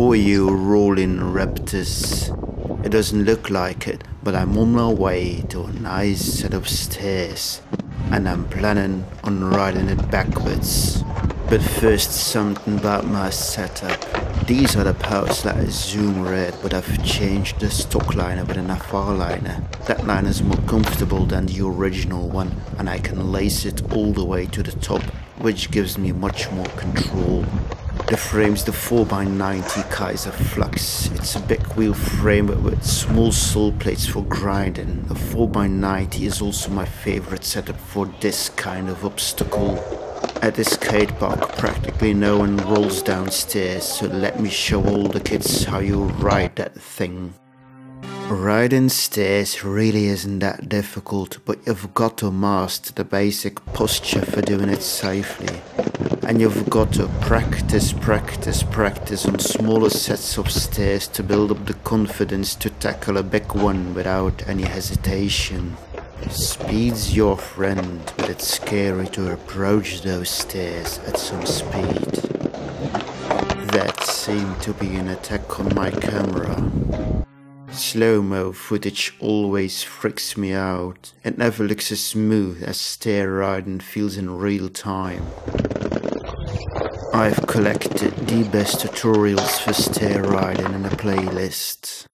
Oh, you rolling raptors. It doesn't look like it, but I'm on my way to a nice set of stairs, and I'm planning on riding it backwards. But first, something about my setup. These are the Powerslide Zoom red, but I've changed the stock liner with an FR liner. That liner is more comfortable than the original one, and I can lace it all the way to the top, which gives me much more control. The frame's the 4x90 Kizer Flux. It's a big wheel frame with small sole plates for grinding. The 4x90 is also my favorite setup for this kind of obstacle. At this skate park, practically no one rolls downstairs, so let me show all the kids how you ride that thing. Riding stairs really isn't that difficult, but you've got to master the basic posture for doing it safely. And you've got to practice, practice, practice on smaller sets of stairs to build up the confidence to tackle a big one without any hesitation. Speed's your friend, but it's scary to approach those stairs at some speed. That seemed to be an attack on my camera. Slow-mo footage always freaks me out. It never looks as smooth as stair riding feels in real time. I've collected the best tutorials for stair riding in a playlist.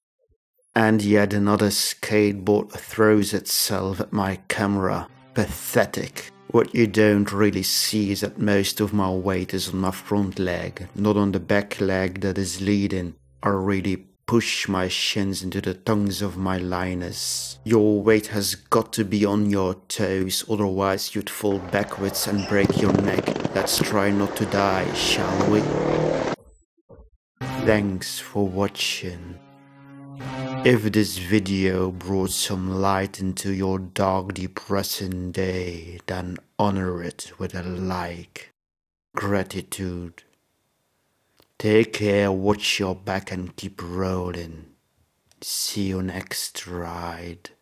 And yet another skateboard throws itself at my camera. Pathetic. What you don't really see is that most of my weight is on my front leg, not on the back leg that is leading. I really push my shins into the tongues of my liners. Your weight has got to be on your toes, otherwise you'd fall backwards and break your neck. Let's try not to die, shall we? Thanks for watching. If this video brought some light into your dark depressing day, then honor it with a like. Gratitude. Take care, watch your back and keep rolling. See you next ride.